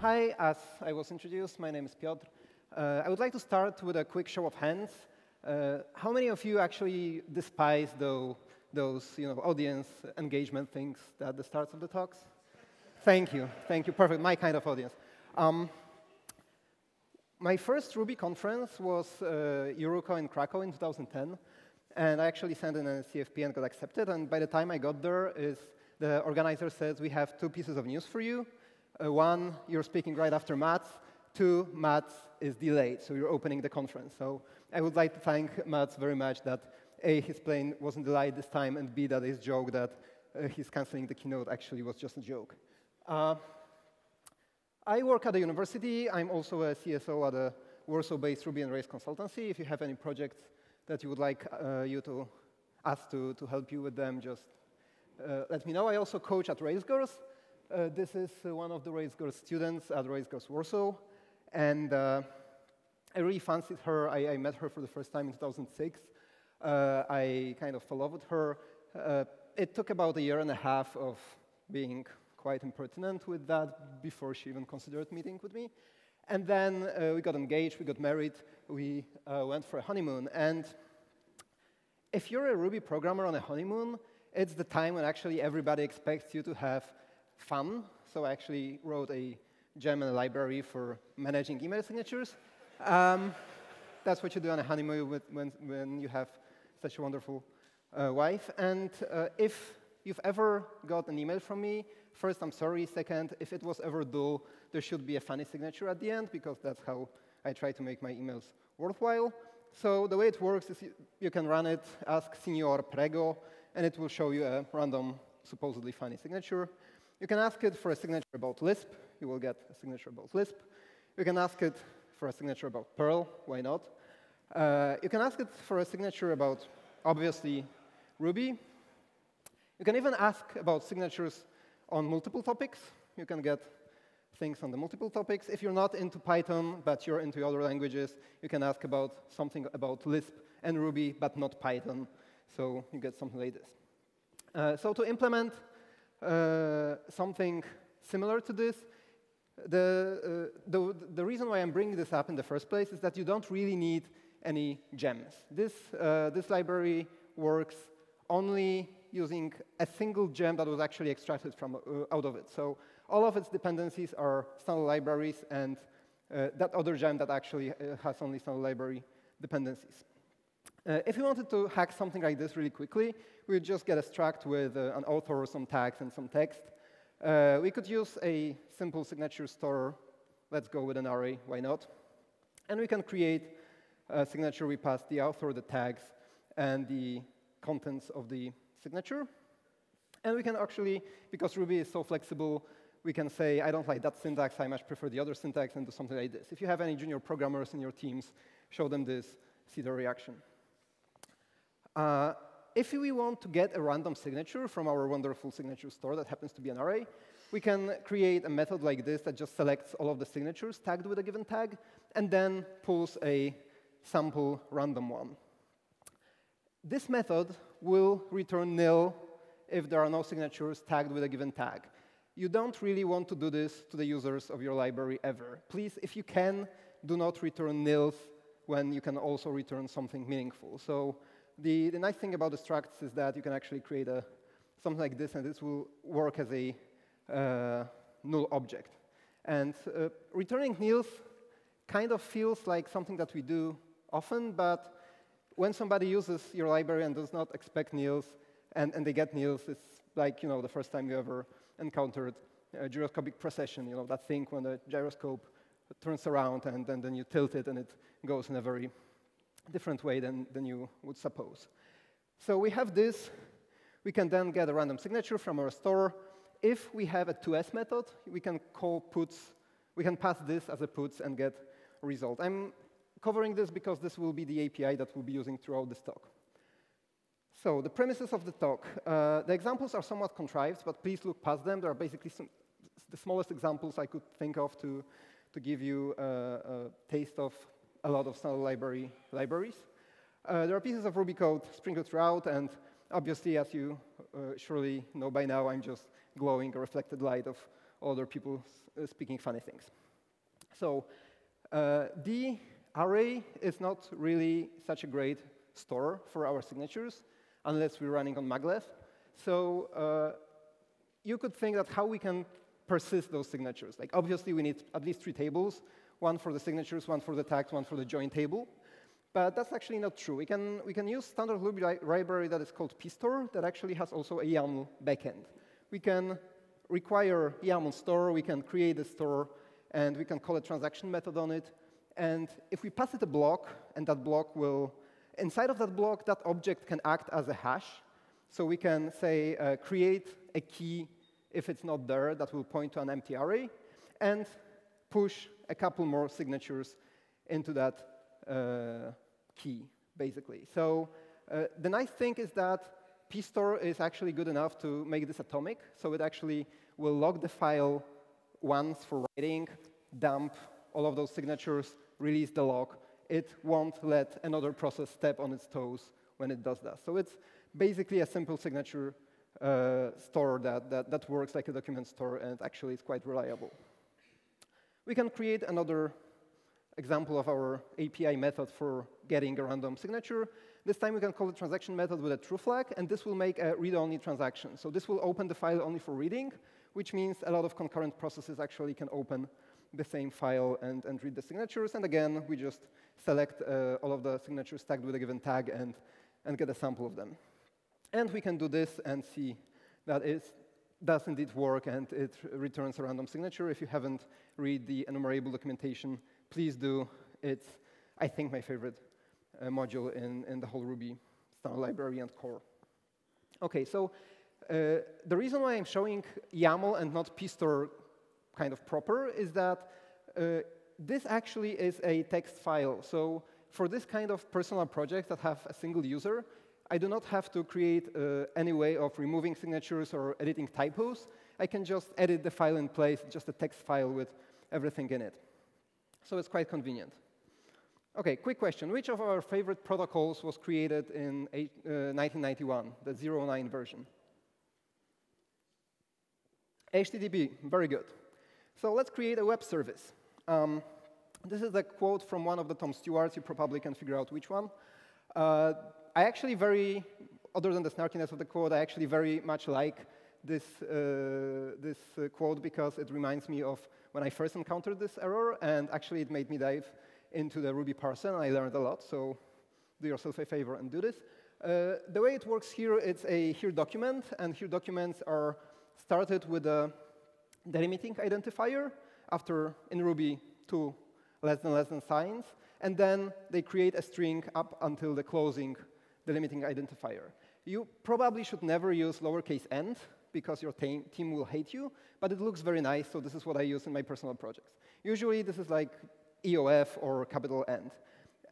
hi, as I was introduced, my name is Piotr. Uh, I would like to start with a quick show of hands. Uh, how many of you actually despise those, those you know, audience engagement things at the starts of the talks? Thank you, thank you, perfect, my kind of audience. Um, my first Ruby conference was uh, EuRuKo in Krakow in 2010, and I actually sent in a CFP and got accepted, and by the time I got there, is the organizer says, we have two pieces of news for you. Uh, one, you're speaking right after Mats. Two, Mats is delayed, so you're opening the conference. So I would like to thank Mats very much that A, his plane wasn't delayed this time, and B, that his joke that uh, he's canceling the keynote actually was just a joke. Uh, I work at a university. I'm also a CSO at a Warsaw-based Ruby and Rails consultancy. If you have any projects that you would like uh, you to us to, to help you with them, just uh, let me know. I also coach at Rails Girls. Uh, this is uh, one of the Rails Girls students at Rails Girls Warsaw. And uh, I really fancied her. I, I, met her for the first time in 2006. Uh, I kind of fell in love with her. Uh, it took about a year and a half of being quite impertinent with that before she even considered meeting with me. And then uh, we got engaged, we got married, we went for a honeymoon. And if you're a Ruby programmer on a honeymoon, it's the time when actually everybody expects you to have fun. So I actually wrote a German library for managing email signatures. Um, that's what you do on a honeymoon when, when you have such a wonderful uh, wife. And uh, if you've ever got an email from me, first, I'm sorry. Second, if it was ever dull, there should be a funny signature at the end, because that's how I try to make my emails worthwhile. So the way it works is you, you can run it, ask signore prego, and it will show you a random, supposedly funny signature. You can ask it for a signature about Lisp. You will get a signature about Lisp. You can ask it for a signature about Perl. Why not? Uh, you can ask it for a signature about, obviously, Ruby. You can even ask about signatures on multiple topics. You can get things on the multiple topics. If you're not into Python, but you're into other languages, you can ask about something about Lisp and Ruby, but not Python. So you get something like this. Uh, so to implement something similar to this. The, uh, the, the, reason why I'm bringing this up in the first place is that you don't really need any gems. This, uh, this library works only using a single gem that was actually extracted from uh, out of it. So all of its dependencies are standard libraries, and uh, that other gem that actually uh, has only standard library dependencies. Uh, if we wanted to hack something like this really quickly, we would just get a struct with uh, an author, some tags, and some text. Uh, we could use a simple signature store. Let's go with an array. Why not? And we can create a signature. We pass the author, the tags, and the contents of the signature. And we can actually, because Ruby is so flexible, we can say, I don't like that syntax, I much prefer the other syntax, and do something like this. If you have any junior programmers in your teams, show them this, see their reaction. Uh, if we want to get a random signature from our wonderful signature store that happens to be an array, we can create a method like this that just selects all of the signatures tagged with a given tag, and then pulls a sample random one. This method will return nil if there are no signatures tagged with a given tag. You don't really want to do this to the users of your library ever. Please, if you can, do not return nils when you can also return something meaningful. So the, the nice thing about the structs is that you can actually create a, something like this, and this will work as a uh, null object. And uh, returning nils kind of feels like something that we do often, but when somebody uses your library and does not expect nils, and, and they get nils, it's like you know the first time you ever encountered a gyroscopic precession, you know, that thing when the gyroscope turns around and, and then you tilt it and it goes in a very different way than, than you would suppose. So we have this. We can then get a random signature from our store. If we have a toS method, we can call puts. We can pass this as a puts and get result. I'm covering this because this will be the API that we'll be using throughout this talk. So the premises of the talk. Uh, the examples are somewhat contrived, but please look past them. There are basically some, the smallest examples I could think of to, to give you a, a taste of a lot of standard library libraries. Uh, there are pieces of Ruby code sprinkled throughout, and obviously, as you uh, surely know by now, I'm just glowing a reflected light of other people uh, speaking funny things. So uh, the array is not really such a great store for our signatures unless we're running on maglev. So uh, you could think that how we can persist those signatures. Like obviously we need at least three tables, one for the signatures, one for the tags, one for the join table. But that's actually not true. We can, we can use standard Ruby li library that is called pstore that actually has also a YAML backend. We can require YAML store, we can create a store, and we can call a transaction method on it. And if we pass it a block, and that block will, inside of that block, that object can act as a hash. So we can say, uh, create a key if it's not there, that will point to an empty array, and push a couple more signatures into that uh, key, basically. So uh, the nice thing is that pstore is actually good enough to make this atomic, so it actually will log the file once for writing, dump all of those signatures, release the log. It won't let another process step on its toes when it does that. So it's basically a simple signature uh, store that, that, that works like a document store and actually is quite reliable. We can create another example of our API method for getting a random signature. This time we can call the transaction method with a true flag, and this will make a read-only transaction. So this will open the file only for reading, which means a lot of concurrent processes actually can open the same file and, and read the signatures. And again, we just select uh, all of the signatures tagged with a given tag and, and get a sample of them. And we can do this and see that it does indeed work and it returns a random signature. If you haven't read the enumerable documentation, please do. It's, I think, my favorite uh, module in, in the whole Ruby standard library and core. OK, so uh, the reason why I'm showing YAML and not pstore kind of proper is that uh, this actually is a text file. So for this kind of personal projects that have a single user, I do not have to create uh, any way of removing signatures or editing typos. I can just edit the file in place, just a text file with everything in it. So it's quite convenient. OK, quick question. Which of our favorite protocols was created in eight, uh, 1991, the 09 version? HTTP, very good. So let's create a web service. Um, this is a quote from one of the Tom Stuarts. You probably can figure out which one. Uh, I actually very, other than the snarkiness of the quote, I actually very much like this, uh, this uh, quote because it reminds me of when I first encountered this error, and actually it made me dive into the Ruby parser, and I learned a lot, so do yourself a favor and do this. Uh, the way it works here, it's a here document, and here documents are started with a delimiting identifier after, in Ruby, two less than less than signs, and then they create a string up until the closing delimiting identifier. You probably should never use lowercase n, because your team will hate you, but it looks very nice, so this is what I use in my personal projects. Usually this is like EOF or capital N.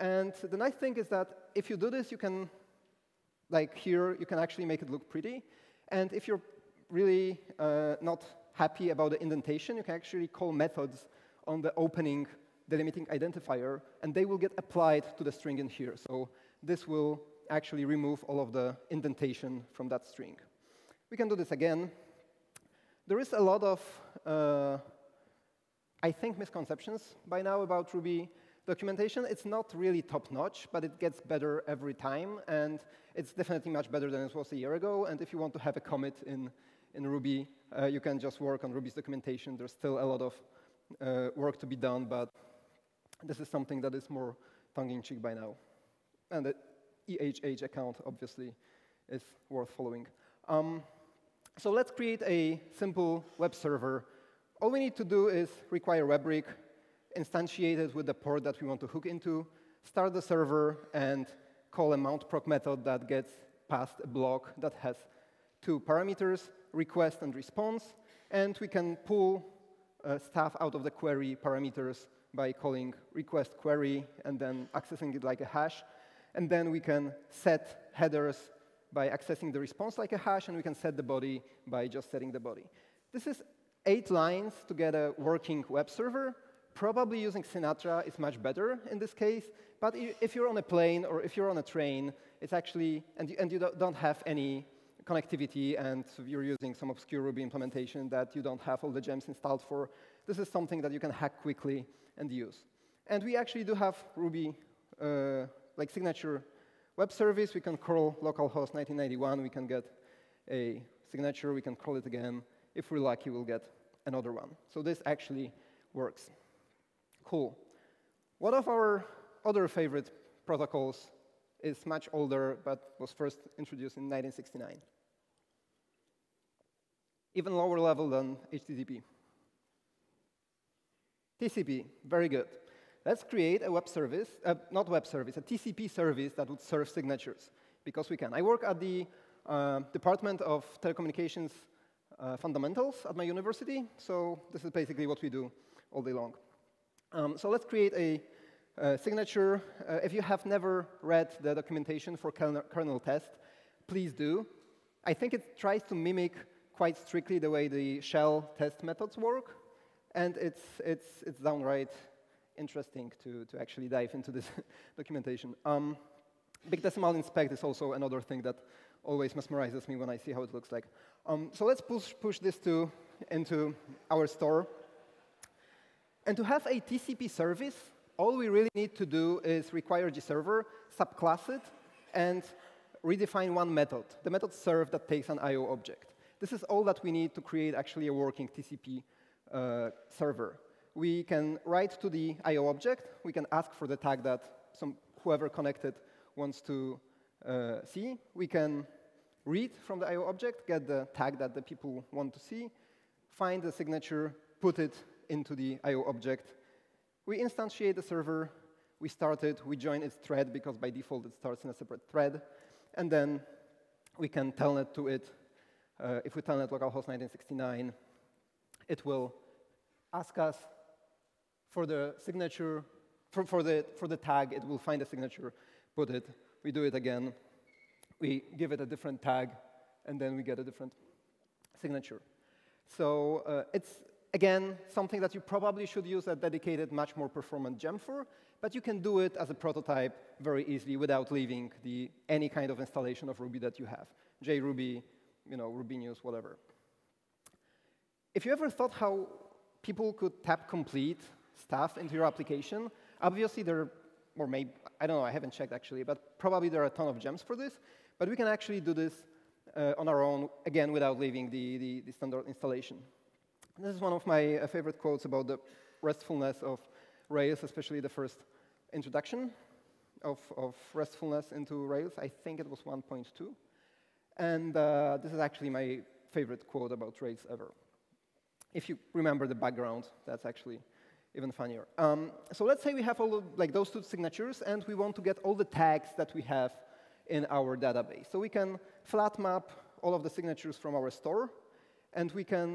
And the nice thing is that if you do this, you can, like here, you can actually make it look pretty. And if you're really uh, not happy about the indentation, you can actually call methods on the opening delimiting identifier, and they will get applied to the string in here. So this will actually remove all of the indentation from that string. We can do this again. There is a lot of, uh, I think, misconceptions by now about Ruby documentation. It's not really top-notch, but it gets better every time, and it's definitely much better than it was a year ago. And if you want to have a commit in, in Ruby, uh, you can just work on Ruby's documentation. There's still a lot of uh, work to be done, but this is something that is more tongue-in-cheek by now. And the EHH account, obviously, is worth following. Um, so let's create a simple web server. All we need to do is require WEBrick, instantiate it with the port that we want to hook into, start the server, and call a mountproc method that gets past a block that has two parameters, request and response. And we can pull uh, stuff out of the query parameters by calling request query and then accessing it like a hash. And then we can set headers by accessing the response like a hash, and we can set the body by just setting the body. This is eight lines to get a working web server. Probably using Sinatra is much better in this case, but if you're on a plane or if you're on a train, it's actually, and you, and you don't have any connectivity and you're using some obscure Ruby implementation that you don't have all the gems installed for, this is something that you can hack quickly and use. And we actually do have Ruby uh, like signature web service. We can curl localhost 1991. We can get a signature. We can curl it again. If we're lucky, we'll get another one. So this actually works. Cool. One of our other favorite protocols is much older, but was first introduced in 1969. Even lower level than HTTP. TCP, very good. Let's create a web service, uh, not web service, a TCP service that would serve signatures, because we can. I work at the uh, Department of Telecommunications uh, Fundamentals at my university, so this is basically what we do all day long. Um, so let's create a uh, signature, uh, if you have never read the documentation for kernel test, please do. I think it tries to mimic quite strictly the way the shell test methods work, and it's, it's, it's downright interesting to, to actually dive into this documentation. Um, big decimal inspect is also another thing that always mesmerizes me when I see how it looks like. Um, so let's push, push this to, into our store. And to have a TCP service, all we really need to do is require gserver, subclass it, and redefine one method, the method serve that takes an I.O. object. This is all that we need to create actually a working TCP uh, server. We can write to the I.O. object. We can ask for the tag that some, whoever connected wants to uh, see. We can read from the I.O. object, get the tag that the people want to see, find the signature, put it into the I.O. object, we instantiate the server, we start it, we join its thread, because by default it starts in a separate thread, and then we can telnet to it. Uh, if we telnet localhost 1969, it will ask us for the signature, for, for, the, for the tag, it will find a signature, put it, we do it again, we give it a different tag, and then we get a different signature. So uh, it's again, something that you probably should use a dedicated, much more performant gem for, but you can do it as a prototype very easily without leaving the, any kind of installation of Ruby that you have. JRuby, you know, Rubinius, whatever. If you ever thought how people could tap complete stuff into your application, obviously there, or maybe, I don't know, I haven't checked actually, but probably there are a ton of gems for this, but we can actually do this uh, on our own, again, without leaving the, the, the standard installation. This is one of my uh, favorite quotes about the restfulness of Rails, especially the first introduction of, of restfulness into Rails. I think it was 1.2. And uh, this is actually my favorite quote about Rails ever. If you remember the background, that's actually even funnier. Um, so let's say we have all like those two signatures, and we want to get all the tags that we have in our database. So we can flat map all of the signatures from our store, and we can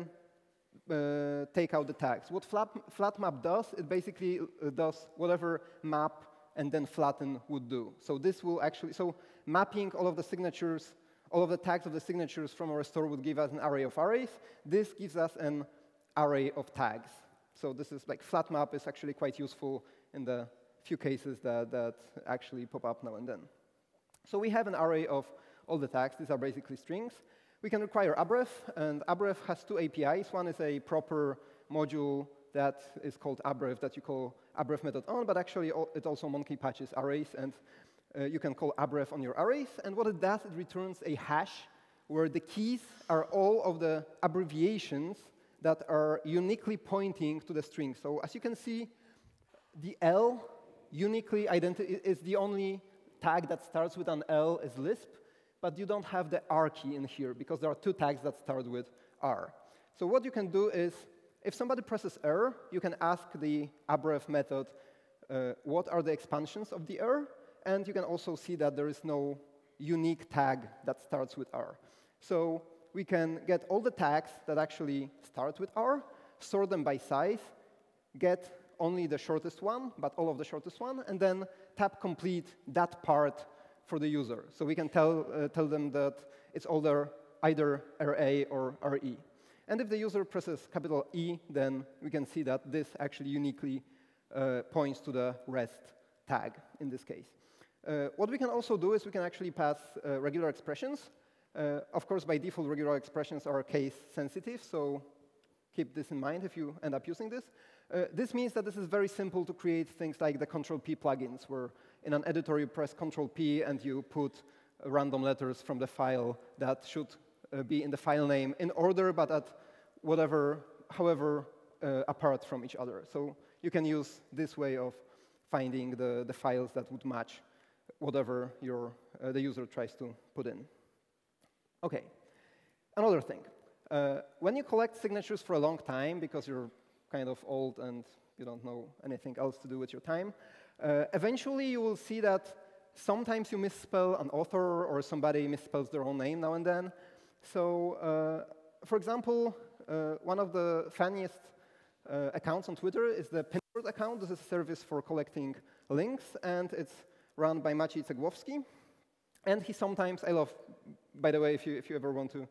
uh, take out the tags. What flat, flat map does, it basically uh, does whatever map and then flatten would do. So this will actually, so mapping all of the signatures, all of the tags of the signatures from our store would give us an array of arrays. This gives us an array of tags. So this is like flat map is actually quite useful in the few cases that, that actually pop up now and then. So we have an array of all the tags. These are basically strings. We can require abbrev, and abbrev has two APIs. One is a proper module that is called abbrev that you call abbrev method on, but actually it also monkey patches arrays, and uh, you can call abbrev on your arrays. And what it does, it returns a hash where the keys are all of the abbreviations that are uniquely pointing to the string. So as you can see, the L uniquely is the only tag that starts with an L is Lisp but you don't have the R key in here because there are two tags that start with R. So what you can do is, if somebody presses R, you can ask the abbrev method uh, what are the expansions of the R, and you can also see that there is no unique tag that starts with R. So we can get all the tags that actually start with R, sort them by size, get only the shortest one, but all of the shortest one, and then tap complete that part for the user. So we can tell, uh, tell them that it's either, either RA or RE. And if the user presses capital E, then we can see that this actually uniquely uh, points to the rest tag in this case. Uh, what we can also do is we can actually pass uh, regular expressions. Uh, of course, by default, regular expressions are case sensitive, so keep this in mind if you end up using this. Uh, this means that this is very simple to create things like the Control P plugins, where in an editor you press Control P and you put random letters from the file that should uh, be in the file name in order, but at whatever, however, uh, apart from each other. So you can use this way of finding the, the files that would match whatever your, uh, the user tries to put in. OK, another thing. Uh, when you collect signatures for a long time, because you're kind of old and you don't know anything else to do with your time, uh, eventually you will see that sometimes you misspell an author or somebody misspells their own name now and then. So, uh, for example, uh, one of the funniest uh, accounts on Twitter is the Pinboard account. This is a service for collecting links, and it's run by Maciej Cegłowski. And he sometimes, I love, by the way, if you, if you ever want to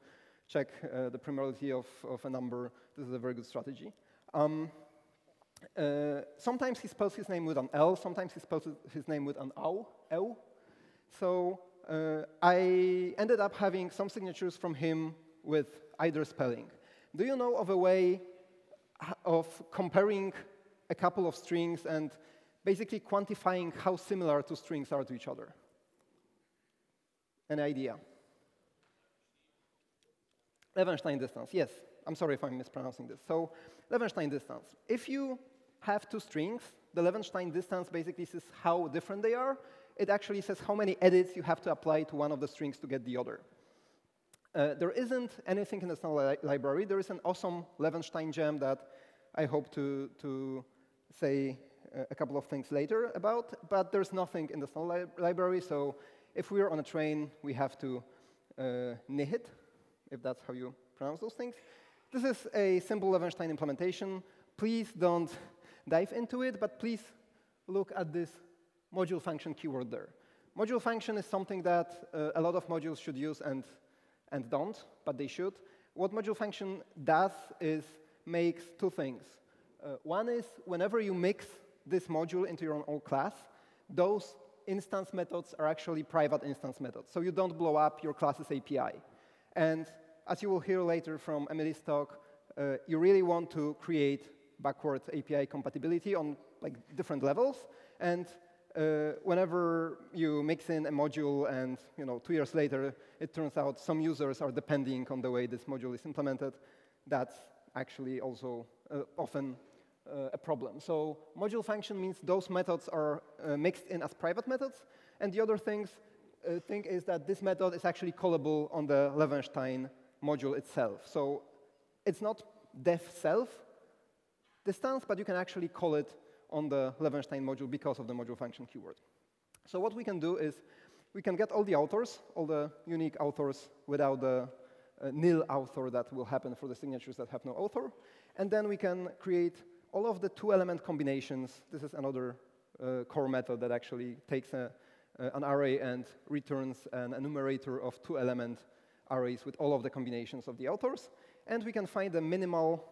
check uh, the primality of, of a number, this is a very good strategy. Um, uh, sometimes he spells his name with an L, sometimes he spells his name with an ow, L. So uh, I ended up having some signatures from him with either spelling. Do you know of a way of comparing a couple of strings and basically quantifying how similar two strings are to each other? An idea? Levenshtein distance, yes. I'm sorry if I'm mispronouncing this. So Levenshtein distance. If you have two strings, the Levenshtein distance basically says how different they are. It actually says how many edits you have to apply to one of the strings to get the other. Uh, there isn't anything in the Snell li library. There is an awesome Levenshtein gem that I hope to, to say uh, a couple of things later about, but there's nothing in the Snell li library, so if we're on a train, we have to uh, if that's how you pronounce those things. This is a simple Levenshtein implementation. Please don't dive into it, but please look at this module function keyword there. Module function is something that uh, a lot of modules should use and and don't, but they should. What module function does is makes two things. Uh, one is whenever you mix this module into your own class, those instance methods are actually private instance methods. So you don't blow up your class's API. And as you will hear later from Emily's talk, uh, you really want to create backward API compatibility on like different levels. And uh, whenever you mix in a module and you know, two years later, it turns out some users are depending on the way this module is implemented, that's actually also uh, often uh, a problem. So module function means those methods are uh, mixed in as private methods. And the other things, uh, thing is that this method is actually callable on the Levenshtein module itself. So it's not def self distance, but you can actually call it on the Levenshtein module because of the module function keyword. So what we can do is we can get all the authors, all the unique authors without the uh, nil author that will happen for the signatures that have no author. And then we can create all of the two-element combinations. This is another uh, core method that actually takes a, uh, an array and returns an enumerator of two-element arrays with all of the combinations of the authors. And we can find the minimal,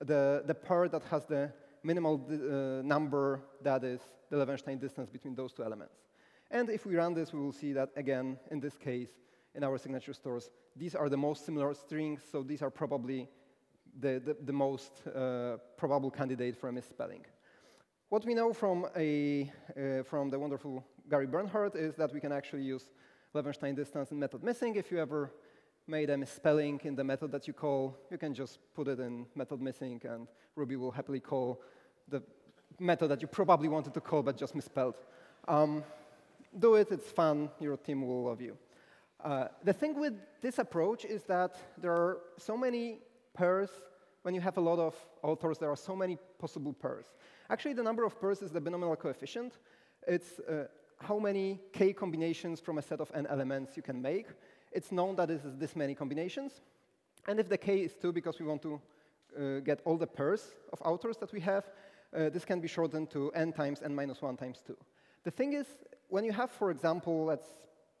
the, the pair that has the minimal uh, number that is the Levenshtein distance between those two elements. And if we run this, we will see that, again, in this case, in our signature stores, these are the most similar strings, so these are probably the, the, the most uh, probable candidate for a misspelling. What we know from, a, uh, from the wonderful Gary Bernhardt is that we can actually use Levenshtein distance in method missing. If you ever made a misspelling in the method that you call, you can just put it in method missing, and Ruby will happily call the method that you probably wanted to call but just misspelled. Um, do it, it's fun, your team will love you. Uh, the thing with this approach is that there are so many pairs. When you have a lot of authors, there are so many possible pairs. Actually, the number of pairs is the binomial coefficient. It's uh, how many k combinations from a set of n elements you can make. It's known that it is this many combinations. And if the k is 2 because we want to uh, get all the pairs of authors that we have, uh, this can be shortened to n times n minus 1 times 2. The thing is, when you have, for example, let's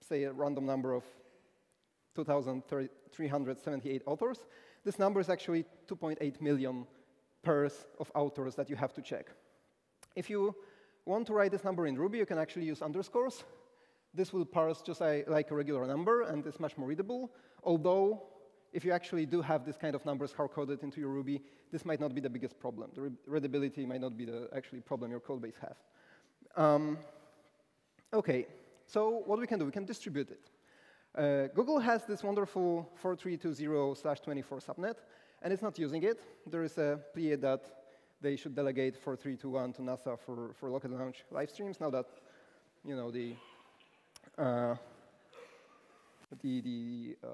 say a random number of 2,378 authors, this number is actually 2.8 million pairs of authors that you have to check. If you want to write this number in Ruby, you can actually use underscores. This will parse just like a regular number, and it's much more readable. Although, if you actually do have this kind of numbers hard-coded into your Ruby, this might not be the biggest problem. The readability might not be the actually problem your code base has. Um, OK, so what we can do, we can distribute it. Uh, Google has this wonderful four three two zero slash twenty four subnet, and it's not using it. There is a plea that they should delegate 4321 to NASA for, for local launch live streams. Now that you know the uh, the, the uh,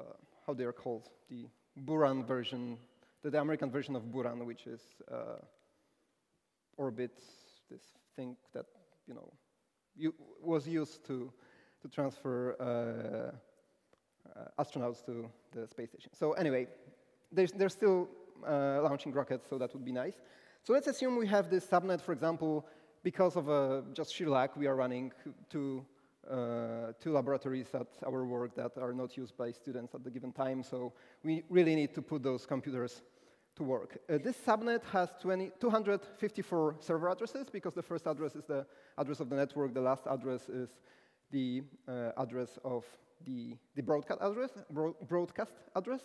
how they are called, the Buran version, the, the, American version of Buran, which is uh, orbit, this thing that you know you, was used to to transfer uh, uh, astronauts to the space station. So anyway, they're, they're still uh, launching rockets, so that would be nice. So let's assume we have this subnet, for example, because of uh, just sheer luck, we are running two, uh, two laboratories at our work that are not used by students at the given time, so we really need to put those computers to work. Uh, this subnet has 20, 254 server addresses because the first address is the address of the network, the last address is the uh, address of the, the broadcast address, broadcast address.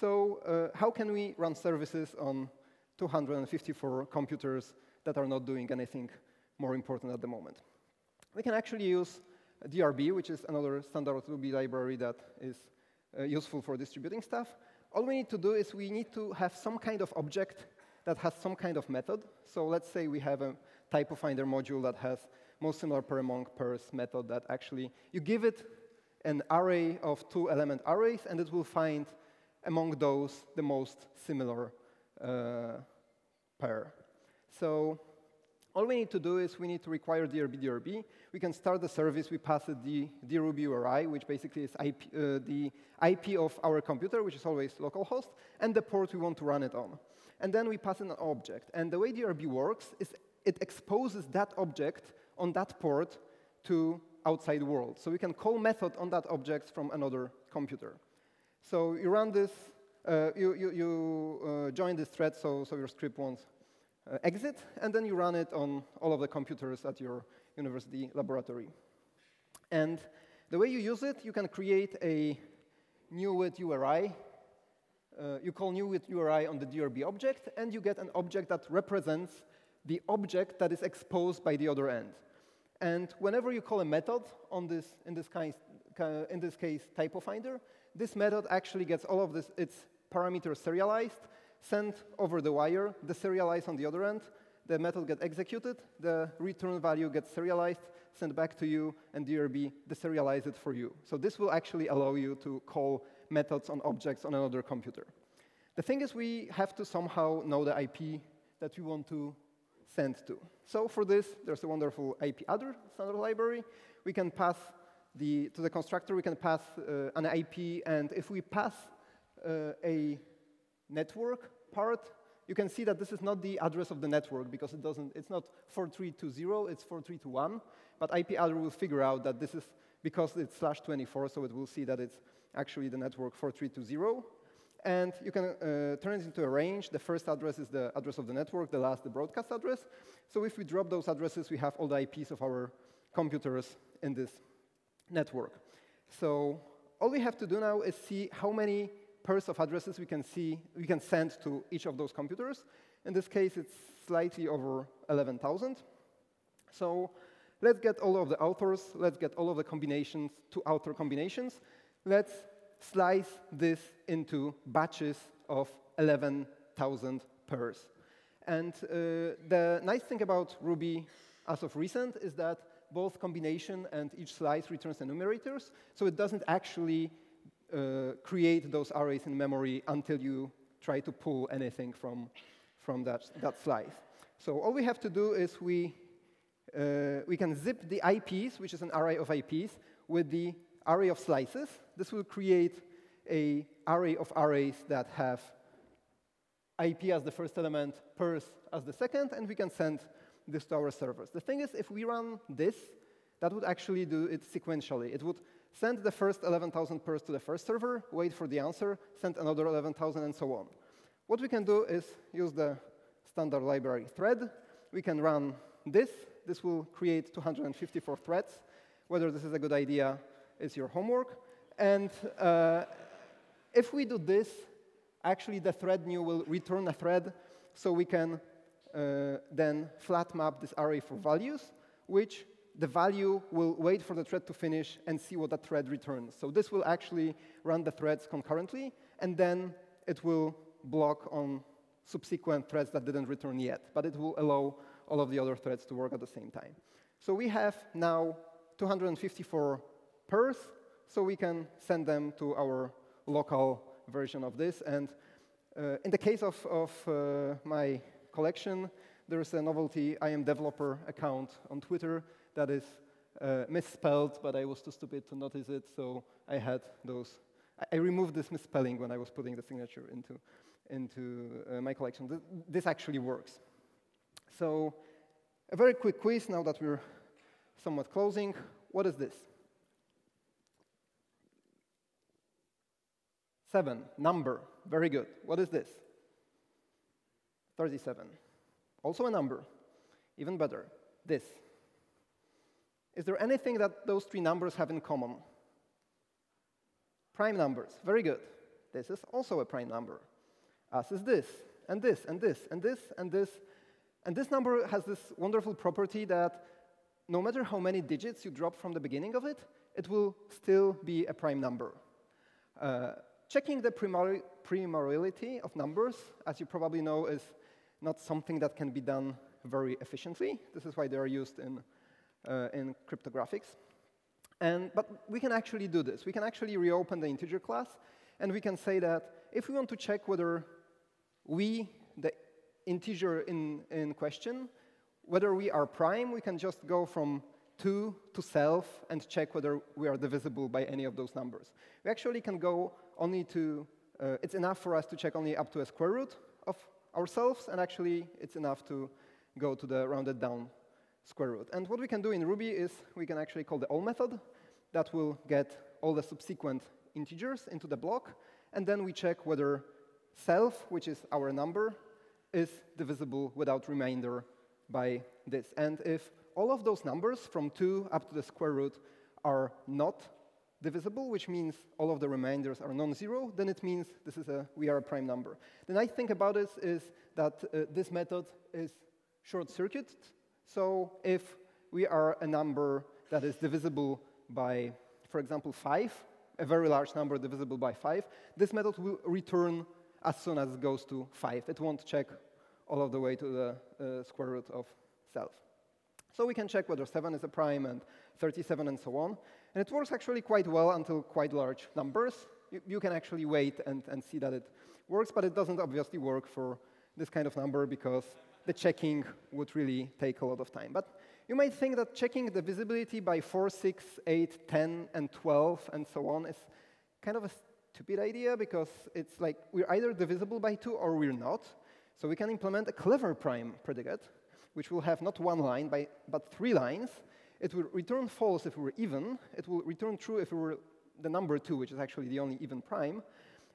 So uh, how can we run services on 254 computers that are not doing anything more important at the moment? We can actually use DRB, which is another standard Ruby library that is uh, useful for distributing stuff. All we need to do is we need to have some kind of object that has some kind of method. So let's say we have a typo finder module that has most similar per among pairs method that actually you give it an array of two element arrays, and it will find among those the most similar uh, pair. So all we need to do is we need to require DRB DRB. We can start the service, we pass the DRB URI, which basically is IP, uh, the IP of our computer, which is always localhost, and the port we want to run it on. And then we pass in an object. And the way DRB works is it exposes that object on that port to outside world. So we can call method on that object from another computer. So you run this, uh, you, you, you uh, join this thread so, so your script won't exit, and then you run it on all of the computers at your university laboratory. And the way you use it, you can create a new with URI. Uh, you call new with URI on the DRB object, and you get an object that represents the object that is exposed by the other end. And whenever you call a method on this, in this, kind, in this case, typo finder, this method actually gets all of this, its parameters serialized, sent over the wire, deserialized on the other end, the method gets executed, the return value gets serialized, sent back to you, and DRB deserialize it for you. So this will actually allow you to call methods on objects on another computer. The thing is we have to somehow know the IP that we want to send to. So for this, there's a wonderful IPAddr standard library. We can pass the, to the constructor, we can pass uh, an IP, and if we pass uh, a network part, you can see that this is not the address of the network because it doesn't, it's not 4320, it's 4321. But IPAddr will figure out that this is because it's slash 24, so it will see that it's actually the network 4320. And you can uh, turn it into a range. The first address is the address of the network, the last the broadcast address. So if we drop those addresses, we have all the IPs of our computers in this network. So all we have to do now is see how many pairs of addresses we can see we can send to each of those computers. In this case, it's slightly over 11,000. So let's get all of the authors. Let's get all of the combinations to author combinations. Let's slice this into batches of 11,000 pairs. And uh, the nice thing about Ruby as of recent is that both combination and each slice returns enumerators, so it doesn't actually uh, create those arrays in memory until you try to pull anything from, from that, that slice. So all we have to do is we, uh, we can zip the IPs, which is an array of IPs, with the array of slices. This will create a array of arrays that have IP as the first element, pairs as the second, and we can send this to our servers. The thing is, if we run this, that would actually do it sequentially. It would send the first 11,000 pairs to the first server, wait for the answer, send another 11,000, and so on. What we can do is use the standard library thread. We can run this. This will create 254 threads Whether this is a good idea is your homework. And uh, if we do this, actually the thread new will return a thread, so we can uh, then flat map this array for values, which the value will wait for the thread to finish and see what that thread returns. So this will actually run the threads concurrently, and then it will block on subsequent threads that didn't return yet, but it will allow all of the other threads to work at the same time. So we have now 254 pairs, so we can send them to our local version of this. And uh, in the case of, of uh, my collection, there's a novelty I am developer account on Twitter that is uh, misspelled, but I was too stupid to notice it, so I had those. I, I removed this misspelling when I was putting the signature into, into uh, my collection. Th this actually works. So a very quick quiz now that we're somewhat closing. What is this? Seven, number. Very good. What is this? 37. Also a number. Even better. This. Is there anything that those three numbers have in common? Prime numbers. Very good. This is also a prime number. As is this, and this, and this, and this, and this. And this number has this wonderful property that no matter how many digits you drop from the beginning of it, it will still be a prime number. Uh, checking the primality of numbers, as you probably know, is not something that can be done very efficiently. This is why they are used in, in cryptographics. And, but we can actually do this. We can actually reopen the integer class, and we can say that if we want to check whether we, the integer in, in question, whether we are prime, we can just go from 2 to self and check whether we are divisible by any of those numbers. We actually can go only to, uh, it's enough for us to check only up to a square root of ourselves, and actually it's enough to go to the rounded down square root. And what we can do in Ruby is we can actually call the all method that will get all the subsequent integers into the block, and then we check whether self, which is our number, is divisible without remainder by this. And if all of those numbers from 2 up to the square root are not divisible, which means all of the remainders are non-zero, then it means this is a, we are a prime number. The nice thing about this is that uh, this method is short-circuited. So if we are a number that is divisible by, for example, 5, a very large number divisible by 5, this method will return as soon as it goes to 5. It won't check all of the way to the uh, square root of self. So we can check whether 7 is a prime and 37 and so on. And it works actually quite well until quite large numbers. You, you can actually wait and, and see that it works, but it doesn't obviously work for this kind of number because the checking would really take a lot of time. But you might think that checking the visibility by 4, 6, 8, 10, and 12, and so on is kind of a stupid idea because it's like we're either divisible by 2 or we're not. So we can implement a clever prime predicate which will have not one line, by, but three lines. It will return false if we were even. It will return true if we were the number 2, which is actually the only even prime.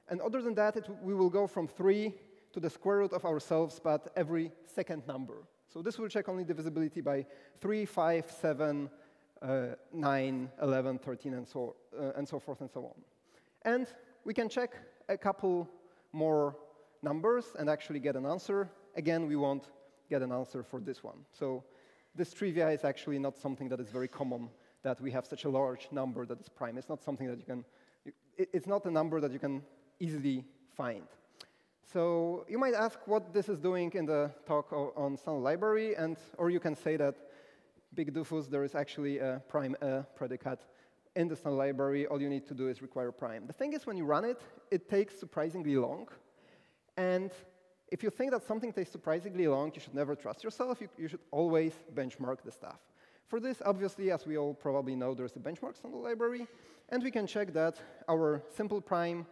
And other than that, we will go from 3 to the square root of ourselves, but every second number. So this will check only divisibility by 3, 5, 7, uh, 9, 11, 13, and so, uh, and so forth and so on. And we can check a couple more numbers and actually get an answer. Again, we won't get an answer for this one. So this trivia is actually not something that is very common, that we have such a large number that is prime. It's not something that you can, it's not a number that you can easily find. So you might ask what this is doing in the talk on Sun library, and or you can say that big doofus, there is actually a prime a predicate in the Sun library. All you need to do is require prime. The thing is, when you run it, it takes surprisingly long, and if you think that something takes surprisingly long, you should never trust yourself. You, you, should always benchmark the stuff. For this, obviously, as we all probably know, there's a benchmarks on the library. And we can check that our simple prime,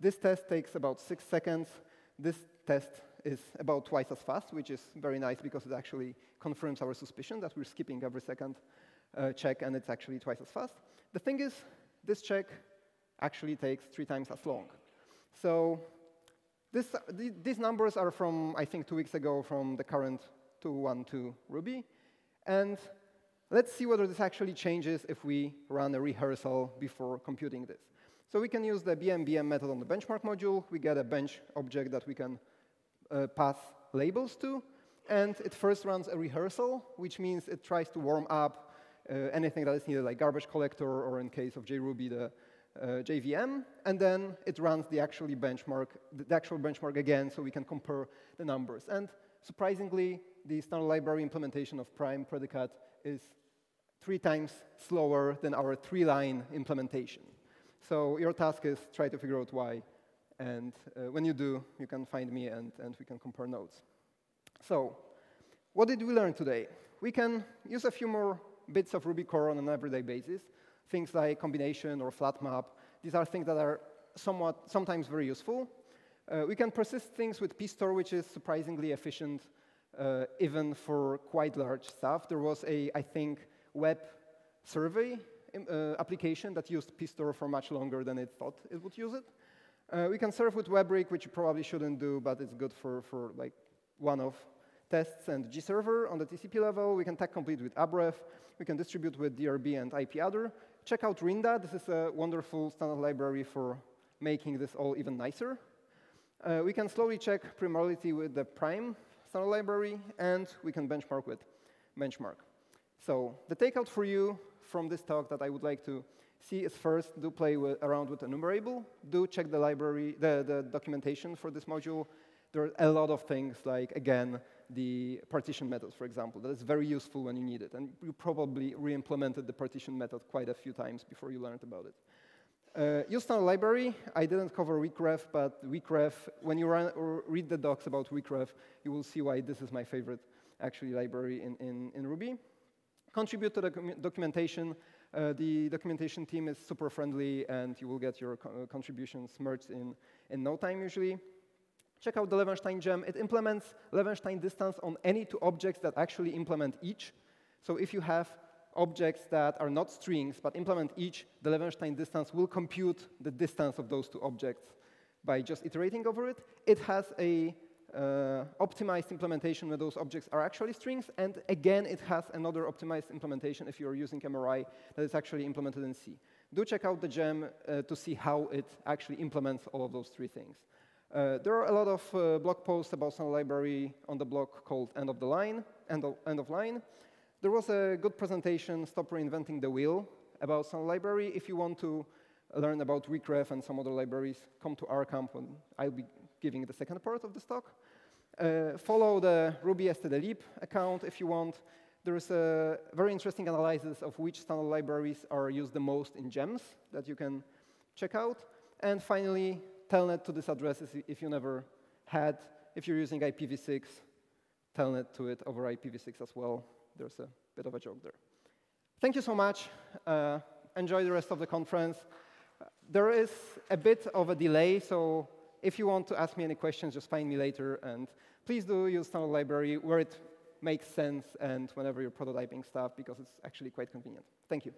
this test takes about six seconds. This test is about twice as fast, which is very nice because it actually confirms our suspicion that we're skipping every second uh, check, and it's actually twice as fast. The thing is, this check actually takes three times as long. So this, these numbers are from, I think, two weeks ago from the current 2.1.2 Ruby. And Let's see whether this actually changes if we run a rehearsal before computing this. So we can use the BMBM method on the benchmark module. We get a bench object that we can uh, pass labels to. And it first runs a rehearsal, which means it tries to warm up uh, anything that is needed, like garbage collector, or in case of JRuby, the uh, JVM. And then it runs the actual benchmark, the actual benchmark again, so we can compare the numbers. And surprisingly, the standard library implementation of prime predicate is three times slower than our three-line implementation. So your task is try to figure out why. And uh, when you do, you can find me and, and we can compare notes. So what did we learn today? We can use a few more bits of Ruby core on an everyday basis. Things like combination or flat map. These are things that are somewhat, sometimes very useful. Uh, we can persist things with pstore, which is surprisingly efficient, uh, even for quite large stuff. There was a, I think, web survey uh, application that used pstore for much longer than it thought it would use it. Uh, we can serve with WEBrick, which you probably shouldn't do, but it's good for, for like one-off tests and gserver on the TCP level. We can tag complete with abbrev. We can distribute with DRB and IPAddr. Check out Rinda. This is a wonderful standard library for making this all even nicer. Uh, we can slowly check primality with the prime standard library, and we can benchmark with benchmark. So the takeout for you from this talk that I would like to see is first, do play with, around with enumerable. Do check the library, the, the documentation for this module. There are a lot of things like, again, the partition method, for example, that is very useful when you need it. And you probably re-implemented the partition method quite a few times before you learned about it. Uh, library. I didn't cover weakref, but weakref, when you run, read the docs about weakref, you will see why this is my favorite, actually, library in, in, in Ruby contribute to the documentation. Uh, the documentation team is super friendly, and you will get your co contributions merged in, in no time usually. Check out the Levenshtein gem. It implements Levenshtein distance on any two objects that actually implement each. So if you have objects that are not strings, but implement each, the Levenshtein distance will compute the distance of those two objects by just iterating over it. It has a uh, optimized implementation where those objects are actually strings. And again, it has another optimized implementation if you're using MRI that is actually implemented in C. Do check out the gem uh, to see how it actually implements all of those three things. Uh, there are a lot of uh, blog posts about Sun Library on the blog called End of the Line, End of, End of Line. There was a good presentation, Stop Reinventing the Wheel, about Sun Library. If you want to learn about weakref and some other libraries, come to ArrrrCamp, and I'll be giving the second part of this talk. Uh, follow the Ruby stdlib account if you want. There's a very interesting analysis of which standard libraries are used the most in gems that you can check out. And finally, telnet to this address if you never had. If you're using IPv6, telnet to it over IPv6 as well. There's a bit of a joke there. Thank you so much. Uh, enjoy the rest of the conference. There is a bit of a delay, so if you want to ask me any questions, just find me later. And please do use standard library where it makes sense and whenever you're prototyping stuff, because it's actually quite convenient. Thank you.